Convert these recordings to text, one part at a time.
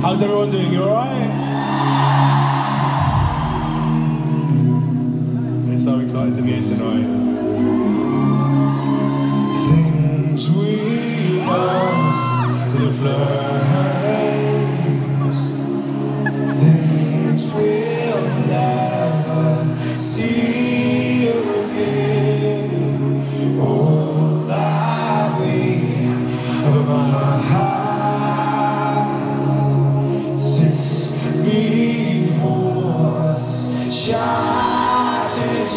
How's everyone doing? You alright? We're so excited to be here tonight.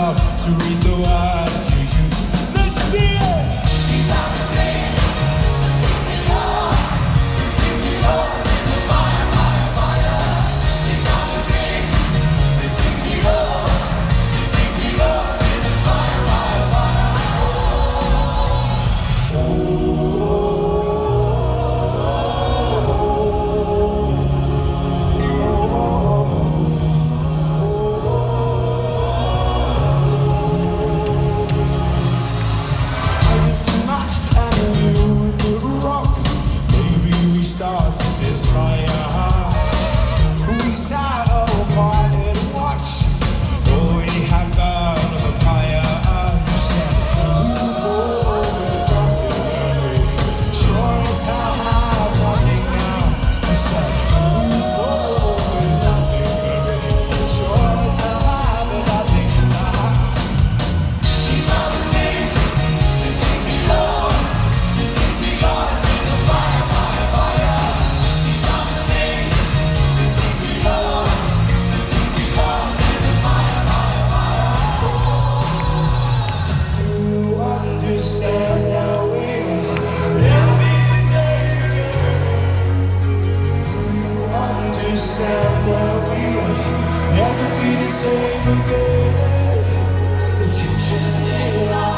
enough to read the words. it's over, go The future's a thing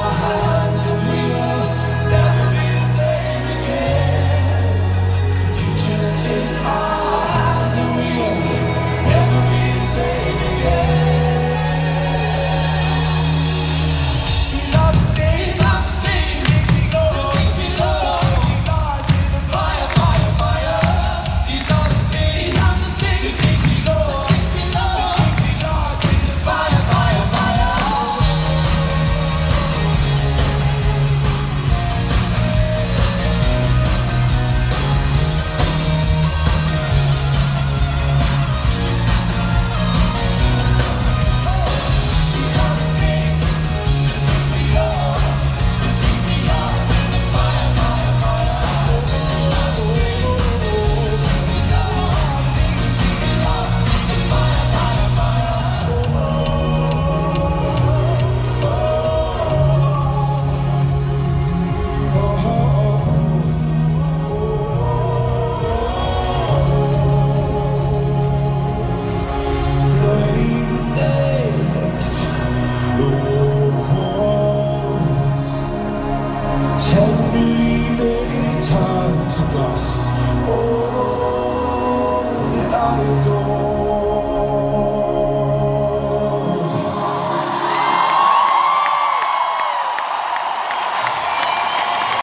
Tenderly they turn to dust. Oh.